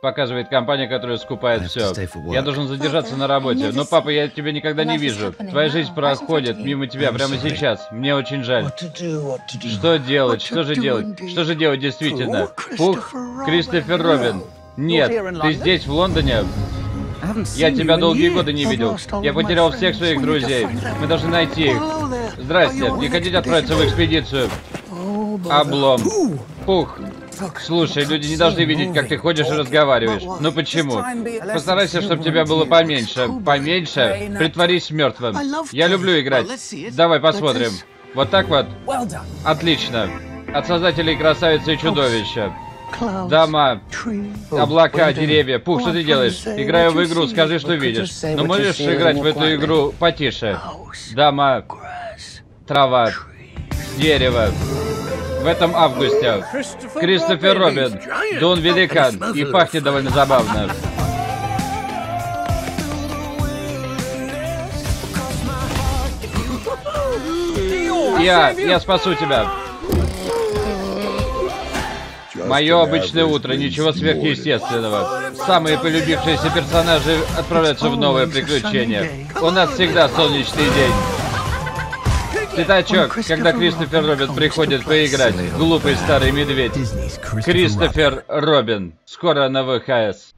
Показывает компания, которая скупает все. Я должен задержаться на работе. Но, папа, я тебя никогда не вижу. Твоя жизнь проходит мимо тебя прямо сейчас. Мне очень жаль. Что делать? Что же делать? Что же делать действительно? Пух? Кристофер Робин. Нет, ты здесь, в Лондоне? Я тебя долгие годы не видел. Я потерял всех своих друзей. Мы должны найти их. Здрасте, не хотите отправиться в экспедицию? Облом. Пух. Слушай, люди не должны видеть, как ты ходишь и разговариваешь. Ну почему? Постарайся, чтобы тебя было поменьше. Поменьше? Притворись мертвым. Я люблю играть. Давай посмотрим. Вот так вот? Отлично. От создателей красавицы и чудовища. Дома, облака, деревья. Пух, что ты делаешь? Играю в игру, скажи, что видишь. Но можешь играть в эту игру потише? Дома, трава, дерево. В этом августе. Кристофер Робин. Да он великан. И пахнет довольно забавно. Я, я спасу тебя. Мое обычное утро, ничего сверхъестественного. Самые полюбившиеся персонажи отправляются в новое приключение. У нас всегда солнечный день. Пятачок, когда Кристофер Робин приходит поиграть. Глупый старый медведь. Кристофер Робин. Скоро на ВХС.